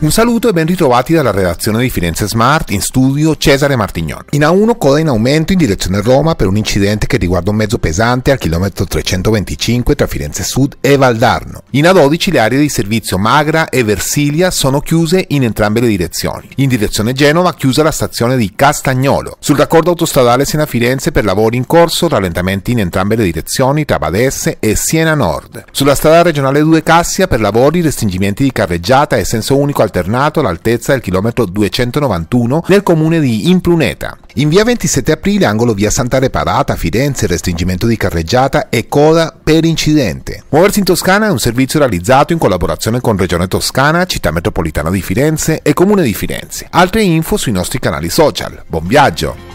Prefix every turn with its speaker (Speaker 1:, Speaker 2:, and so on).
Speaker 1: Un saluto e ben ritrovati dalla redazione di Firenze Smart in studio Cesare Martignon. In A1 coda in aumento in direzione Roma per un incidente che riguarda un mezzo pesante al chilometro 325 tra Firenze Sud e Valdarno. In A12 le aree di servizio Magra e Versilia sono chiuse in entrambe le direzioni. In direzione Genova chiusa la stazione di Castagnolo. Sul raccordo autostradale Siena-Firenze per lavori in corso rallentamenti in entrambe le direzioni tra Badesse e Siena Nord. Sulla strada regionale 2 Cassia per lavori restringimenti di carreggiata e senso unico al alternato all'altezza del chilometro 291 nel comune di Impruneta. In via 27 aprile, angolo via Santa Reparata, Firenze, restringimento di carreggiata e coda per incidente. Muoversi in Toscana è un servizio realizzato in collaborazione con Regione Toscana, Città Metropolitana di Firenze e Comune di Firenze. Altre info sui nostri canali social. Buon viaggio!